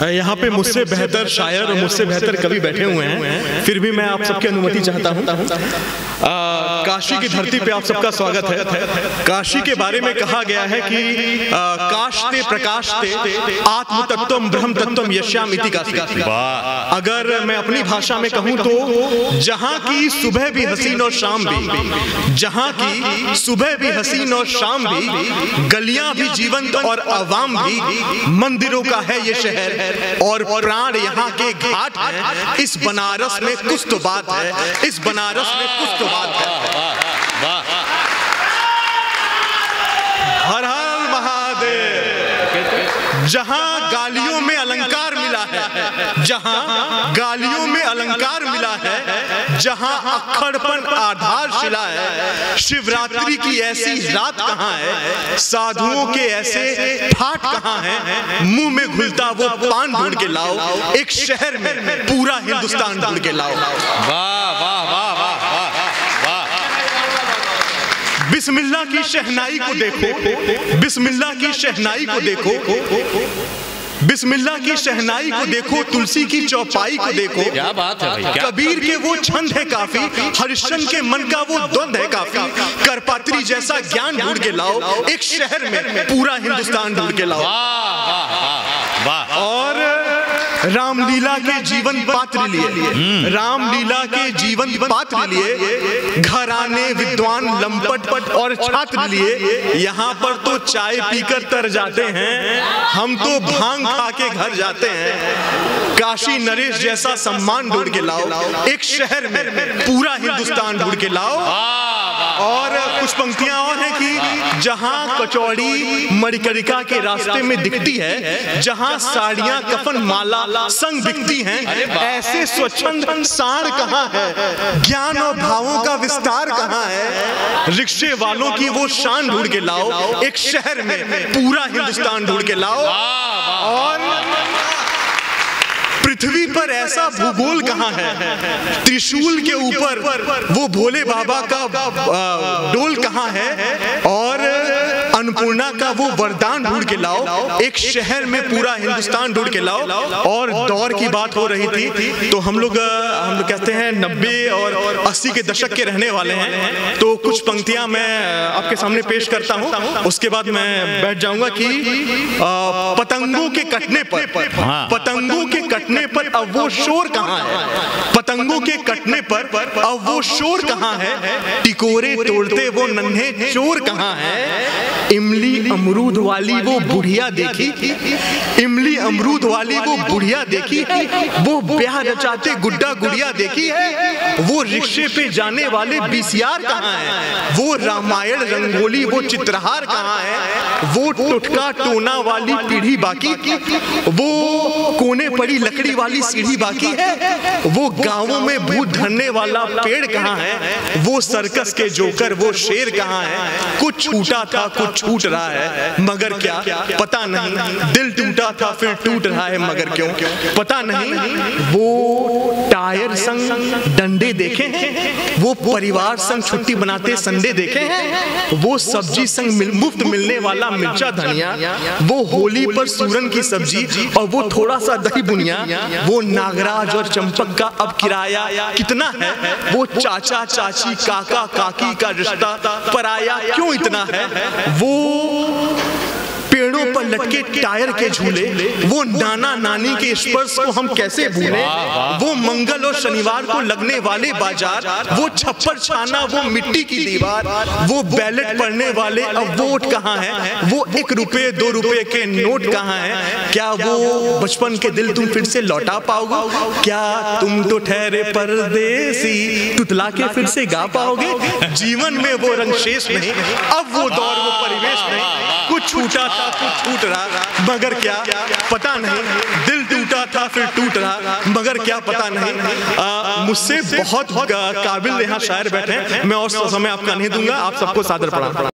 यहाँ पे मुझसे बेहतर शायर और मुझसे बेहतर कवि बैठे हुए हैं। फिर भी मैं आप सबकी अनुमति चाहता हूँ। काशी की धरती पे आप सबका स्वागत है। काशी के बारे में कहा गया है कि काशते प्रकाशते आत्म तत्व ब्रह्म तत्व यश्याम इति काशी। अगर मैं अपनी भाषा में कहूँ तो जहाँ की सुबह भी हसीन और शाम भी जहाँ की सुबह भी हसीन और शाम भी गलियाँ भी जीवंत और अवाम भी मंदिरों का है ये शहर। और प्राण यहाँ के घाट है। इस बनारस में कुछ तो बात है। इस बनारस में कुछ तो बात है। हर हर महादेव, जहाँ गालियों में अलंकार मिला है, जहाँ गालियों में अलंकार मिला है जहाँ अखड़पन आधारशिला है, शिवरात्रि की ऐसी रात कहाँ है, साधुओं के ऐसे ठाट कहाँ है, मुँह में घुलता वो पान ढूंढ के लाओ, एक शहर में पूरा हिंदुस्तान ढूंढ के लाओ। बिस्मिल्लाह की शहनाई को देखो, बिस्मिल्लाह की शहनाई को देखो। बिस्मिल्लाह की शहनाई को देखो तुलसी की चौपाई को देखो। क्या बात है भाई कबीर के वो छंद है काफ़ी हरिश्चंद के मन का वो द्वंद है काफ़ी। करपात्री जैसा ज्ञान ढूंढ के लाओ एक शहर में पूरा हिंदुस्तान ढूंढ के लाओ। और रामलीला के जीवन पात्र लिए। रामलीला के जीवन पात्र लिए। घराने विद्वान लंपट और छात्र लिए, यहाँ पर तो चाय पीकर तर जाते हैं, हम तो भाँग खा के घर जाते हैं। काशी नरेश जैसा सम्मान ढूंढ के लाओ, एक शहर में, पूरा हिंदुस्तान ढूंढ के लाओ। और कुछ पंक्तियाँ और हैं कि जहाँ कचौड़ी मणिकरिका के रास्ते में दिखती है जहाँ साड़ियाँ कफन माला संग दिखती हैं। ऐसे स्वच्छंद सार कहाँ है? ज्ञान और भावों का विस्तार कहाँ है? रिक्शे वालों की वो शान ढूंढ के लाओ एक शहर में पूरा हिंदुस्तान ढूंढ के लाओ। और पृथ्वी पर ऐसा भूगोल कहाँ है? त्रिशूल के ऊपर वो भोले बाबा का डोल कहाँ है? और अन्नपूर्णा का वो वरदान ढूंढ के लाओ। एक शहर में पूरा हिंदुस्तान ढूंढ के लाओ। और दौर की बात हो रही थी तो हम लोग हम लोग कहते हैं नब्बे और अस्सी के दशक के रहने वाले हैं। तो कुछ पंक्तियाँ मैं आपके सामने पेश करता हूँ। उसके बाद मैं बैठ जाऊँगा कि पतंगों के कटने पर पतंगों के कटने पर अब वो शोर कहाँ है? पतंगों के कटने पर अब वो शोर कहाँ है? टिकोरे तोड़ते वो नन्हे चोर कहाँ है? इमली अमरूद वाली वो बुढ़िया देखी। इमली अमरूद वाली वो बुढ़िया देखी। वो ब्याह रचाते गुड्डा गुड़िया देखी है। वो रिक्शे पे जाने वाले बीसीआर कहाँ है? वो रामायण रंगोली वो चित्रहार कहाँ है? वो टुटका टोना वाली पीढ़ी बाकी। वो कोने पड़ी लकड़ी वाली सीढ़ी बाकी है। वो गाँवों में भूत धरने वाला पेड़ कहाँ है? वो सर्कस के जोकर वो शेर कहाँ है? कुछ छूटा था कुछ छूट रहा है मगर क्या? पता नहीं। दिल टूटा था फिर टूट रहा है मगर क्यों? पता नहीं। वो टायर संग डंडे देखे हैं? वो परिवार संग छुट्टी बनाते संडे देखे हैं? वो सब्ज़ी संग मिल, मुफ़्त मिलने वाला मिर्चा धनिया। वो होली पर सूरन की सब्ज़ी और वो थोड़ा सा दही बुनिया। वो नागराज और चंपक का अब किराया कितना है? वो चाचा, चाची, काका, काकी का रिश्ता, पराया क्यों इतना है? वो पेड़ों पर लटके टायर के झूले वो नाना नानी के स्पर्श को हम कैसे भूले? वो मंगल और शनिवार को लगने वाले बाज़ार वो छप्पर छाना वो मिट्टी की दीवार वो बैलेट पढ़ने वाले अब वोट कहाँ है? वो एक रुपए दो रुपए के नोट कहाँ है? क्या वो बचपन के दिल तुम फिर से लौटा पाओगे? क्या तुम तो ठहरे परदेसी तुतला के फिर से गा पाओगे? जीवन में वो रंग शेष नहीं अब वो दौर वो परिवेश नहीं। कुछ छूटा था, कुछ छूट रहा मगर क्या? पता नहीं। दिल टूटा था, फिर टूट रहा मगर क्या पता नहीं। मुझसे बहुत काबिल यहाँ शायर बैठे मैं और समय आपका नहीं दूँगा, आप सबको सादर पड़ा।